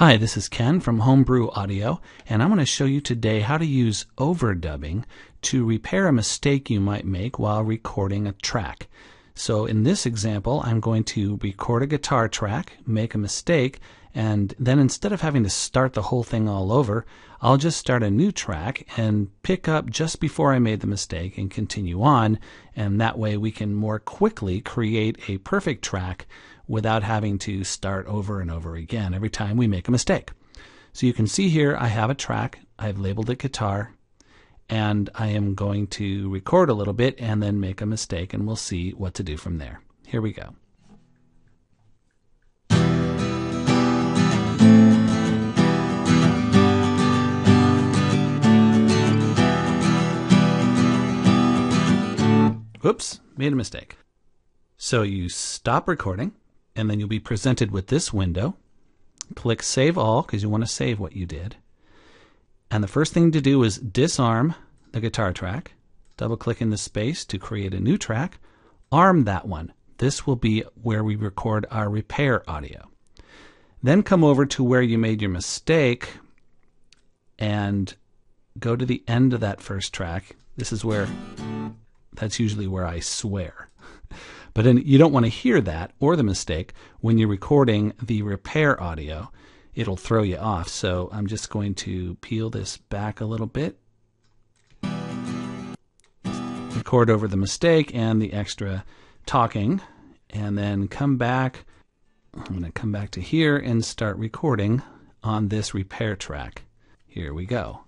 Hi, this is Ken from Homebrew Audio, and I'm going to show you today how to use overdubbing to repair a mistake you might make while recording a track. So in this example, I'm going to record a guitar track, make a mistake, and then instead of having to start the whole thing all over, I'll just start a new track and pick up just before I made the mistake and continue on, and that way we can more quickly create a perfect track without having to start over and over again every time we make a mistake. So you can see here I have a track, I've labeled it guitar, and I am going to record a little bit and then make a mistake and we'll see what to do from there. Here we go. Oops, made a mistake. So you stop recording and then you'll be presented with this window. Click Save All because you want to save what you did. And the first thing to do is disarm the guitar track. Double click in the space to create a new track. Arm that one. This will be where we record our repair audio. Then come over to where you made your mistake and go to the end of that first track. This is where, that's usually where I swear. But in, you don't want to hear that or the mistake when you're recording the repair audio. It'll throw you off. So I'm just going to peel this back a little bit. Record over the mistake and the extra talking. And then come back. I'm going to come back to here and start recording on this repair track. Here we go.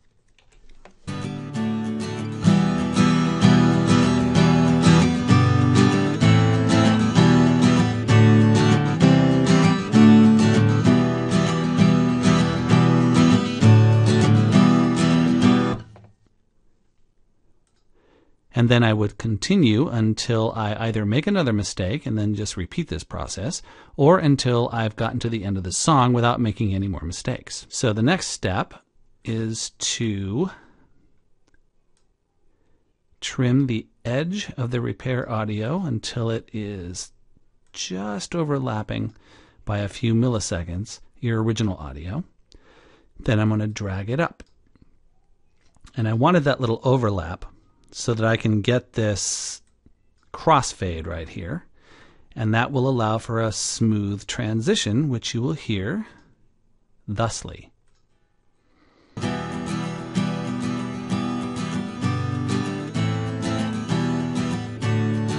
And then I would continue until I either make another mistake and then just repeat this process, or until I've gotten to the end of the song without making any more mistakes. So the next step is to trim the edge of the repair audio until it is just overlapping by a few milliseconds your original audio. Then I'm going to drag it up. And I wanted that little overlap so that I can get this crossfade right here. And that will allow for a smooth transition, which you will hear thusly.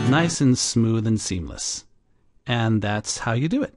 Nice and smooth and seamless. And that's how you do it.